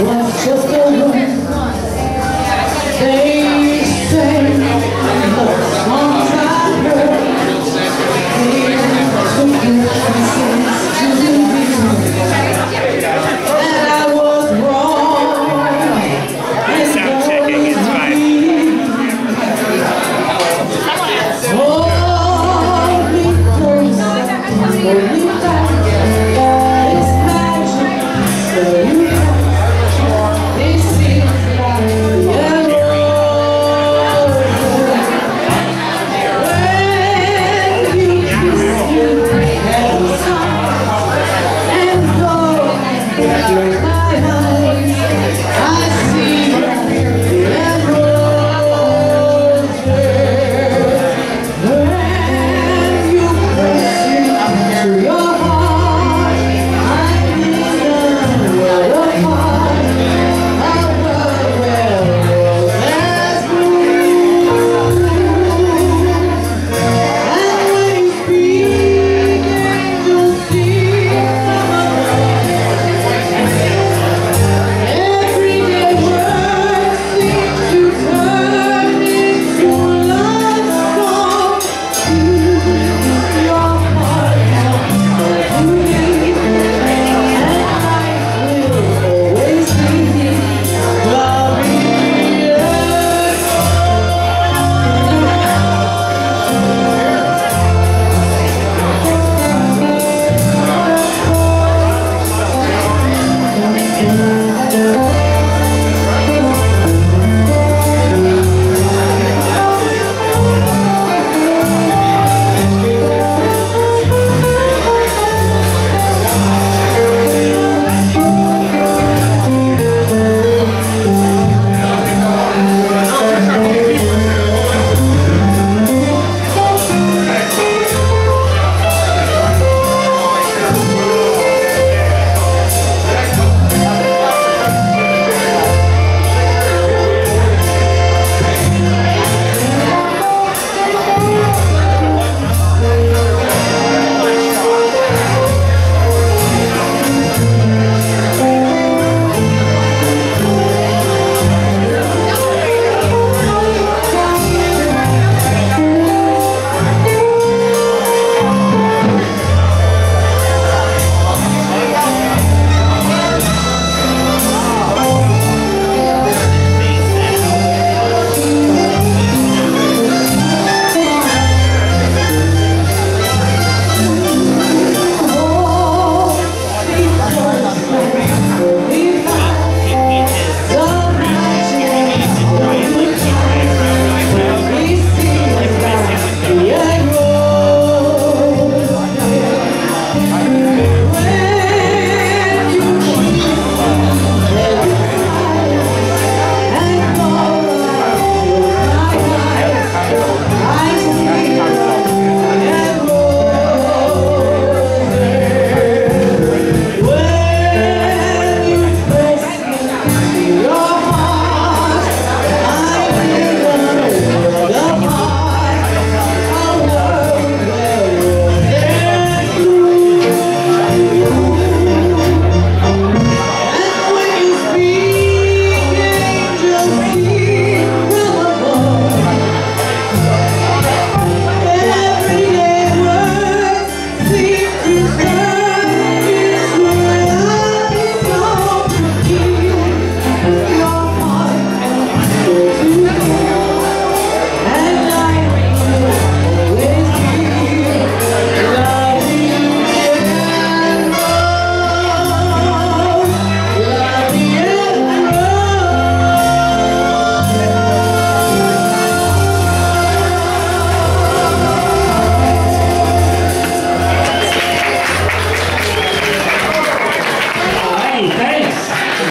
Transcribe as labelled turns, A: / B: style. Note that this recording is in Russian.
A: Was just a Amém.